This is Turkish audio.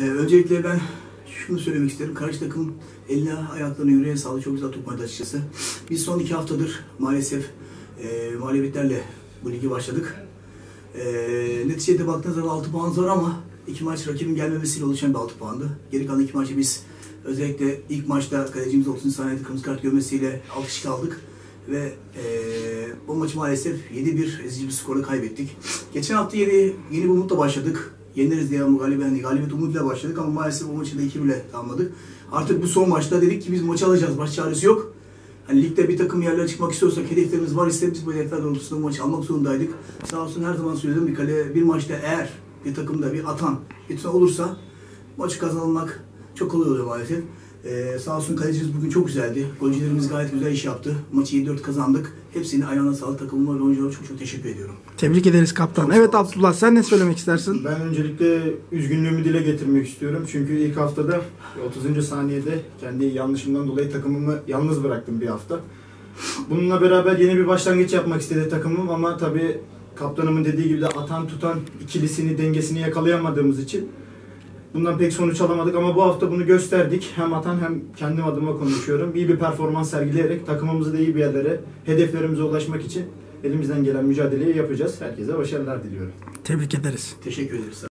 Ee, öncelikle ben şunu söylemek isterim. Karşı takım eline ayaklarına yüreğe sağlık. Çok güzel oynadı açıkçası. Biz son iki haftadır maalesef e, mağlubiyetlerle bu ligi başladık. E, neticede baktığınız zaman 6 puan zor ama iki maç rakibin gelmemesiyle oluşan bir 6 puandı. Geri kalan iki maçı biz özellikle ilk maçta kalecimiz 30. saniyede kırmızı kart görmesiyle 6 kişi kaldık. Ve e, o maçı maalesef 7-1 ezici bir skorla kaybettik. Geçen hafta yeni, yeni bir umutla başladık. Yeneriz diye ama galibiyet, umuduyla başladık ama maalesef o maçı da 2 bile tamamladık. Artık bu son maçta dedik ki biz maçı alacağız. Maç çaresi yok. Hani ligde bir takım yerlere çıkmak istiyorsak hedeflerimiz var ise biz bu hedefler doğrultusunda maçı almak zorundaydık. Sağ olsun her zaman söylüyorum bir kale bir maçta eğer bir takımda bir atan bir olursa maçı kazanmak çok kolay oluyor maalesef. Ee, sağ olsun kalecimiz bugün çok güzeldi. Golcülerimiz gayet güzel iş yaptı. Maçı 7-4 kazandık. Hepsine ayağına sağlık takımıma ve oyunculara çok çok teşekkür ediyorum. Tebrik ederiz kaptan. Çok Evet. Abdullah sen ne söylemek istersin? Ben öncelikle üzgünlüğümü dile getirmek istiyorum. Çünkü ilk haftada 30. saniyede kendi yanlışımdan dolayı takımımı yalnız bıraktım bir hafta. Bununla beraber yeni bir başlangıç yapmak istedi takımım ama tabii kaptanımın dediği gibi de atan tutan ikilisini dengesini yakalayamadığımız için bundan pek sonuç alamadık ama bu hafta bunu gösterdik. Hem atan hem kendim adıma konuşuyorum. İyi bir performans sergileyerek takımımızı da iyi bir yerlere, hedeflerimize ulaşmak için elimizden gelen mücadeleyi yapacağız. Herkese başarılar diliyorum. Tebrik ederiz. Teşekkür ederiz.